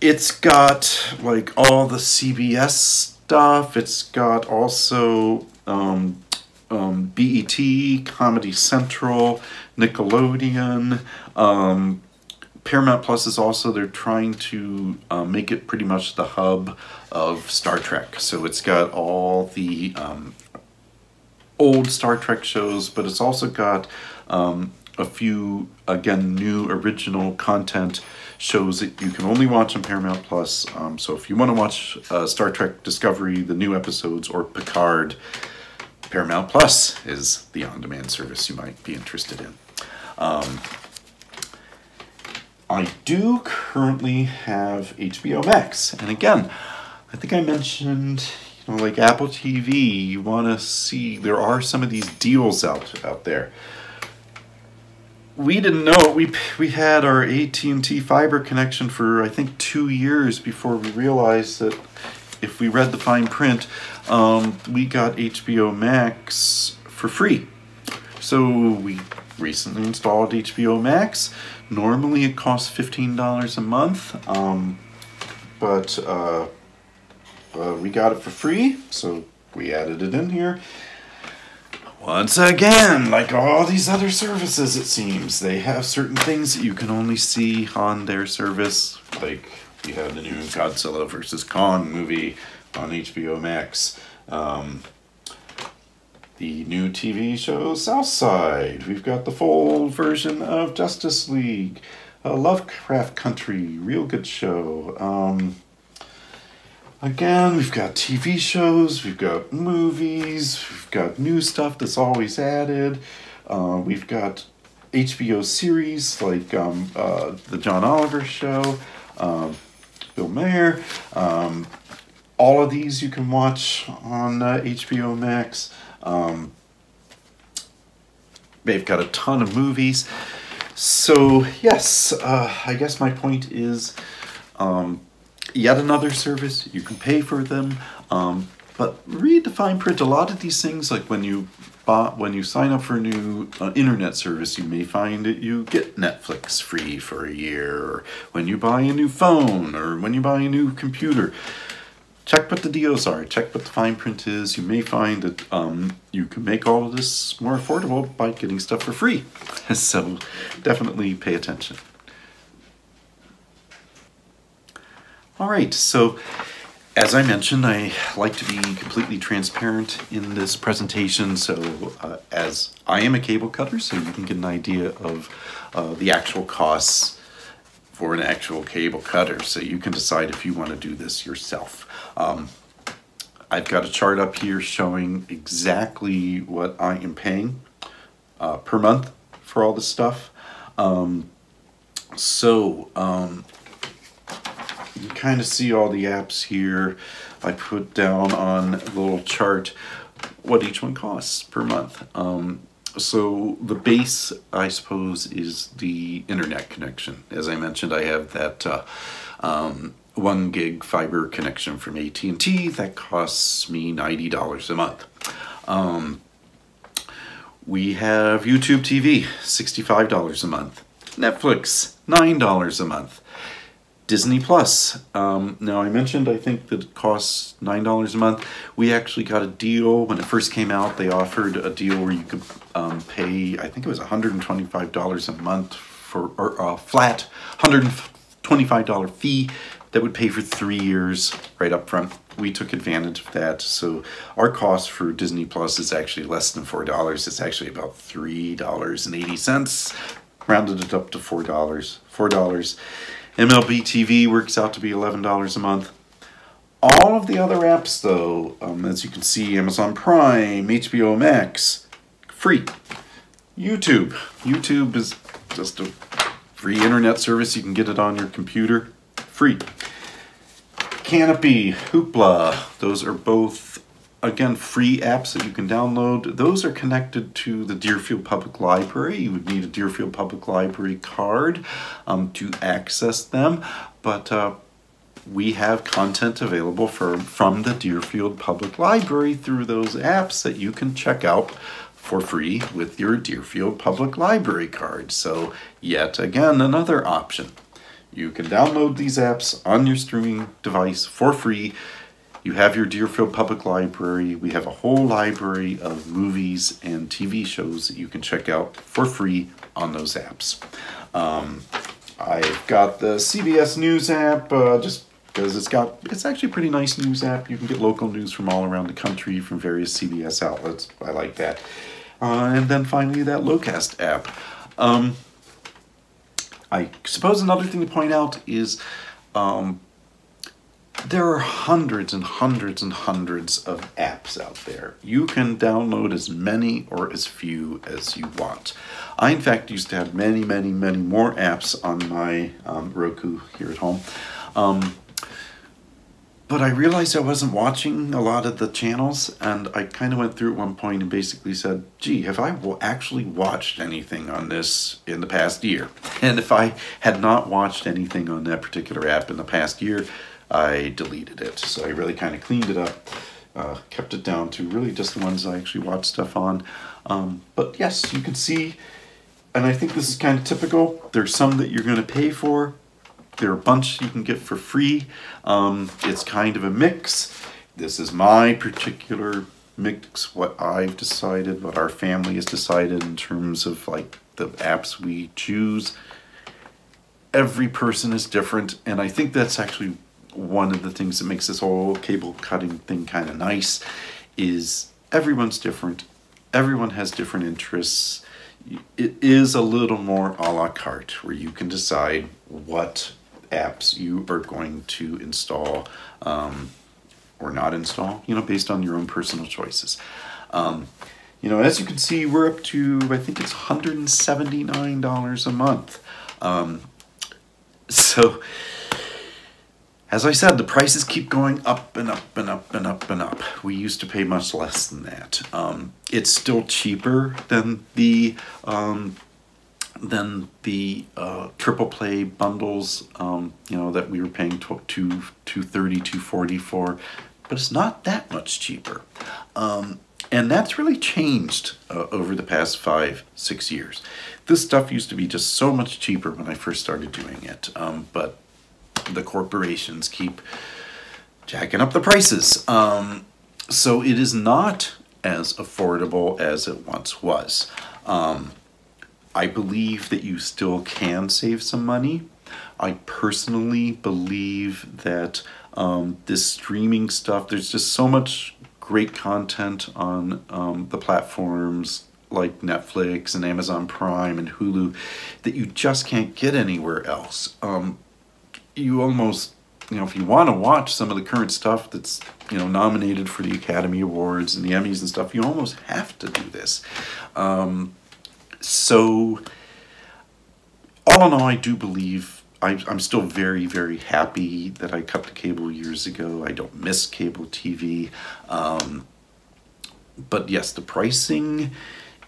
it's got like all the CBS stuff. It's got also um, um, BET, Comedy Central, Nickelodeon. Um, Paramount Plus is also, they're trying to uh, make it pretty much the hub of Star Trek. So it's got all the um, old Star Trek shows, but it's also got um, a few, again, new original content shows that you can only watch on Paramount Plus. Um, so if you want to watch uh, Star Trek Discovery, the new episodes, or Picard, Paramount Plus is the on demand service you might be interested in. Um, I do currently have HBO Max, and again, I think I mentioned, you know, like Apple TV. You want to see there are some of these deals out out there. We didn't know we we had our AT and T fiber connection for I think two years before we realized that if we read the fine print, um, we got HBO Max for free. So we recently installed HBO Max. Normally it costs $15 a month, um, but uh, uh, we got it for free, so we added it in here. Once again, like all these other services, it seems, they have certain things that you can only see on their service. Like, you have the new Godzilla vs. Kong movie on HBO Max. Um, the new TV show Southside. We've got the full version of Justice League. Uh, Lovecraft Country, real good show. Um, again, we've got TV shows, we've got movies, we've got new stuff that's always added. Uh, we've got HBO series like um, uh, The John Oliver Show, um, Bill Maher. Um, all of these you can watch on uh, HBO Max. Um, they've got a ton of movies. So, yes, uh, I guess my point is um, yet another service. You can pay for them. Um, but read the fine print. A lot of these things, like when you bought, when you sign up for a new uh, internet service, you may find that you get Netflix free for a year, or when you buy a new phone, or when you buy a new computer check what the deals are, check what the fine print is. You may find that um, you can make all of this more affordable by getting stuff for free. so definitely pay attention. All right, so as I mentioned, I like to be completely transparent in this presentation. So uh, as I am a cable cutter, so you can get an idea of uh, the actual costs for an actual cable cutter. So you can decide if you want to do this yourself. Um, I've got a chart up here showing exactly what I am paying uh, per month for all this stuff. Um, so um, you kind of see all the apps here. I put down on a little chart what each one costs per month. Um, so the base, I suppose, is the internet connection. As I mentioned, I have that uh, um, one gig fiber connection from AT&T that costs me $90 a month. Um, we have YouTube TV, $65 a month. Netflix, $9 a month. Disney Plus. Um, now I mentioned I think that it costs $9 a month. We actually got a deal when it first came out. They offered a deal where you could um, pay, I think it was $125 a month for or a flat $125 fee that would pay for three years right up front. We took advantage of that. So our cost for Disney Plus is actually less than $4. It's actually about $3.80. Rounded it up to $4. $4. MLB TV works out to be $11 a month. All of the other apps, though, um, as you can see, Amazon Prime, HBO Max, free. YouTube. YouTube is just a free internet service. You can get it on your computer, free. Kanopy, Hoopla, those are both, again, free apps that you can download. Those are connected to the Deerfield Public Library. You would need a Deerfield Public Library card um, to access them, but uh, we have content available for, from the Deerfield Public Library through those apps that you can check out for free with your Deerfield Public Library card. So yet again, another option. You can download these apps on your streaming device for free. You have your Deerfield Public Library. We have a whole library of movies and TV shows that you can check out for free on those apps. Um, I've got the CBS News app uh, just because it's got it's actually a pretty nice news app. You can get local news from all around the country from various CBS outlets. I like that. Uh, and then finally, that Locast app. Um, I suppose another thing to point out is um, there are hundreds and hundreds and hundreds of apps out there. You can download as many or as few as you want. I, in fact, used to have many, many, many more apps on my um, Roku here at home. Um, but I realized I wasn't watching a lot of the channels, and I kind of went through at one point and basically said, gee, have I actually watched anything on this in the past year? And if I had not watched anything on that particular app in the past year, I deleted it. So I really kind of cleaned it up, uh, kept it down to really just the ones I actually watch stuff on. Um, but yes, you can see, and I think this is kind of typical, there's some that you're going to pay for, there are a bunch you can get for free. Um, it's kind of a mix. This is my particular mix, what I've decided, what our family has decided in terms of like the apps we choose. Every person is different, and I think that's actually one of the things that makes this whole cable cutting thing kind of nice is everyone's different. Everyone has different interests. It is a little more a la carte where you can decide what apps you are going to install um, or not install, you know, based on your own personal choices. Um, you know, as you can see, we're up to, I think it's $179 a month. Um, so, as I said, the prices keep going up and up and up and up and up. We used to pay much less than that. Um, it's still cheaper than the um, than the uh, triple play bundles, um, you know, that we were paying two, 230 240 for, but it's not that much cheaper. Um, and that's really changed uh, over the past five, six years. This stuff used to be just so much cheaper when I first started doing it, um, but the corporations keep jacking up the prices. Um, so it is not as affordable as it once was. Um, I believe that you still can save some money. I personally believe that um, this streaming stuff, there's just so much great content on um, the platforms like Netflix and Amazon Prime and Hulu that you just can't get anywhere else. Um, you almost, you know, if you want to watch some of the current stuff that's, you know, nominated for the Academy Awards and the Emmys and stuff, you almost have to do this. Um, so, all in all, I do believe I, I'm still very, very happy that I cut the cable years ago. I don't miss cable TV. Um, but yes, the pricing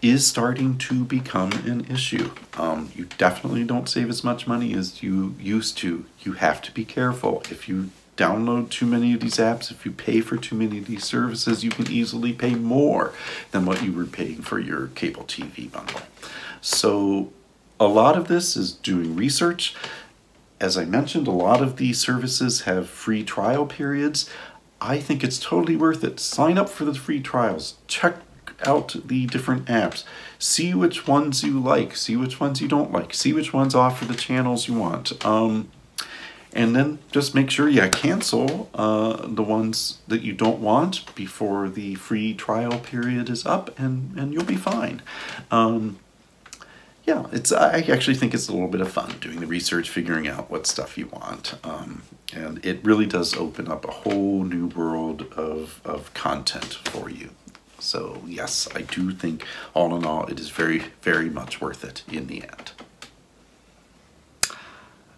is starting to become an issue. Um, you definitely don't save as much money as you used to. You have to be careful. If you download too many of these apps, if you pay for too many of these services, you can easily pay more than what you were paying for your cable TV bundle. So a lot of this is doing research. As I mentioned, a lot of these services have free trial periods. I think it's totally worth it. Sign up for the free trials. Check out the different apps. See which ones you like. See which ones you don't like. See which ones offer the channels you want. Um, and then just make sure you cancel uh, the ones that you don't want before the free trial period is up and, and you'll be fine. Um, yeah, it's I actually think it's a little bit of fun doing the research, figuring out what stuff you want. Um, and it really does open up a whole new world of, of content for you. So yes, I do think all in all, it is very, very much worth it in the end.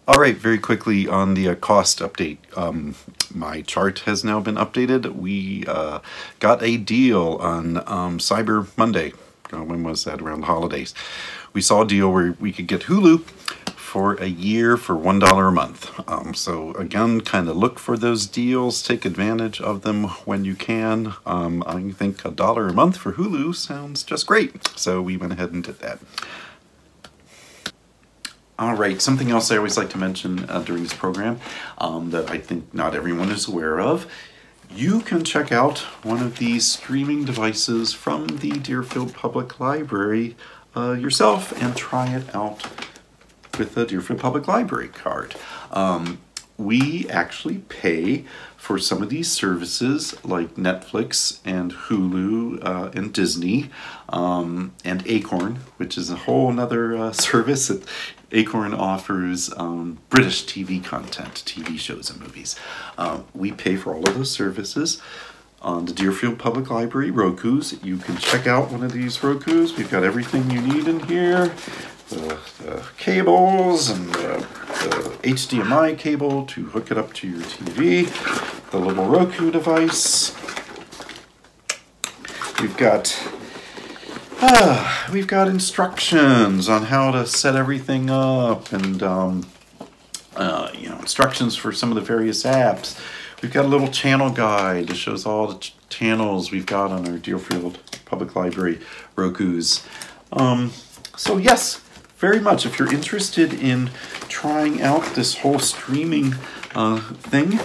All right, very quickly on the uh, cost update. Um, my chart has now been updated. We uh, got a deal on um, Cyber Monday. Uh, when was that? Around the holidays. We saw a deal where we could get Hulu for a year for $1 a month. Um, so again, kind of look for those deals, take advantage of them when you can. Um, I think a dollar a month for Hulu sounds just great. So we went ahead and did that. All right, something else I always like to mention uh, during this program um, that I think not everyone is aware of. You can check out one of these streaming devices from the Deerfield Public Library uh, yourself and try it out with a Deerfield Public Library card. Um, we actually pay for some of these services like Netflix and Hulu uh, and Disney um, and Acorn, which is a whole other uh, service that Acorn offers um, British TV content, TV shows and movies. Uh, we pay for all of those services on the Deerfield Public Library Roku's. You can check out one of these Roku's. We've got everything you need in here. The, the cables and the, the, HDMI cable to hook it up to your TV. The little Roku device. We've got ah, we've got instructions on how to set everything up and um, uh, you know instructions for some of the various apps. We've got a little channel guide that shows all the ch channels we've got on our Deerfield Public Library Roku's. Um, so yes, very much. If you're interested in trying out this whole streaming uh, thing,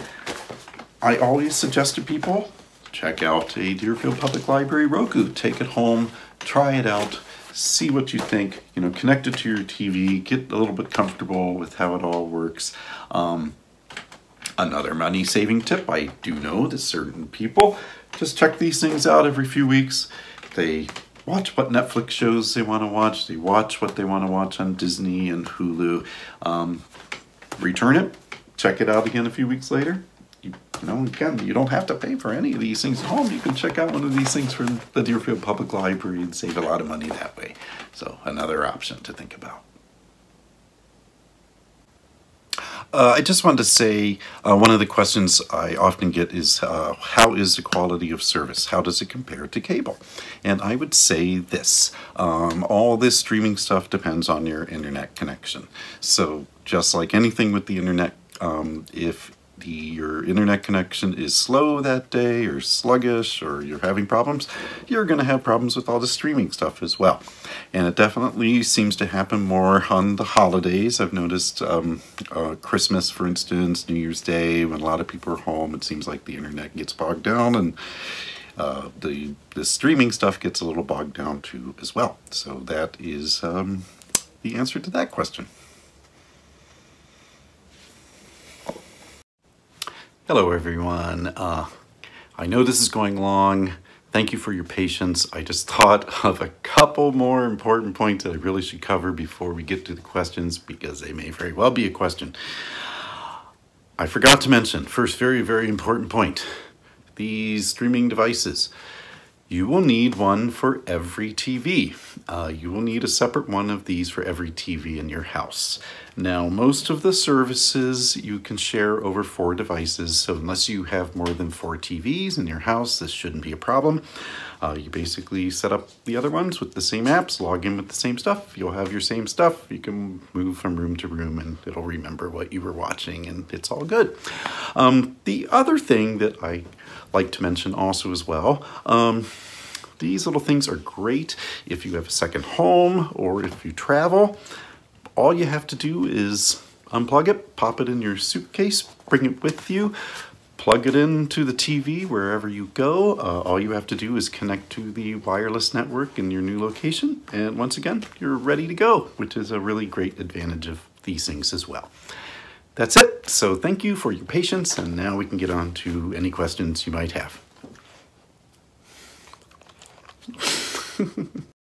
I always suggest to people check out a Deerfield Public Library Roku. Take it home, try it out, see what you think. You know, connect it to your TV, get a little bit comfortable with how it all works. Um, Another money saving tip I do know that certain people just check these things out every few weeks. They watch what Netflix shows they want to watch, they watch what they want to watch on Disney and Hulu, um, return it, check it out again a few weeks later. You, you know, again, you don't have to pay for any of these things at home. You can check out one of these things from the Deerfield Public Library and save a lot of money that way. So, another option to think about. Uh, I just wanted to say uh, one of the questions I often get is uh, how is the quality of service? How does it compare to cable? And I would say this um, all this streaming stuff depends on your internet connection. So, just like anything with the internet, um, if the, your internet connection is slow that day or sluggish or you're having problems, you're going to have problems with all the streaming stuff as well. And it definitely seems to happen more on the holidays. I've noticed um, uh, Christmas, for instance, New Year's Day, when a lot of people are home, it seems like the internet gets bogged down and uh, the, the streaming stuff gets a little bogged down too as well. So that is um, the answer to that question. Hello, everyone. Uh, I know this is going long. Thank you for your patience. I just thought of a couple more important points that I really should cover before we get to the questions because they may very well be a question. I forgot to mention, first very, very important point, these streaming devices. You will need one for every TV. Uh, you will need a separate one of these for every TV in your house. Now, most of the services you can share over four devices, so unless you have more than four TVs in your house, this shouldn't be a problem. Uh, you basically set up the other ones with the same apps, log in with the same stuff, you'll have your same stuff, you can move from room to room and it'll remember what you were watching and it's all good. Um, the other thing that I like to mention also as well. Um, these little things are great if you have a second home or if you travel. All you have to do is unplug it, pop it in your suitcase, bring it with you, plug it into the TV wherever you go. Uh, all you have to do is connect to the wireless network in your new location. And once again, you're ready to go, which is a really great advantage of these things as well. That's it. So thank you for your patience, and now we can get on to any questions you might have.